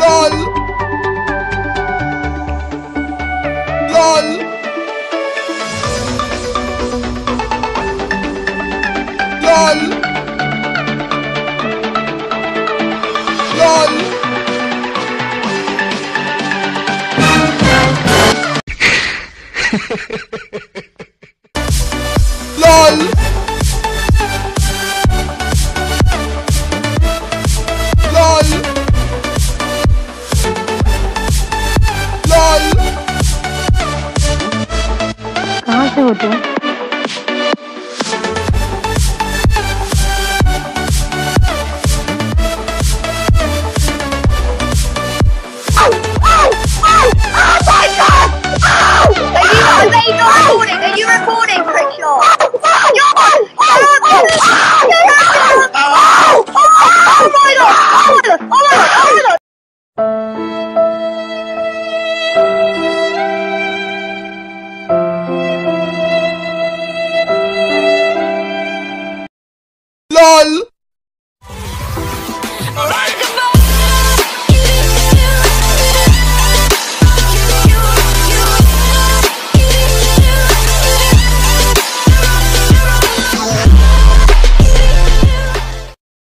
LOL. LOL. LOL. LOL. LOL. होते हैं। LOL.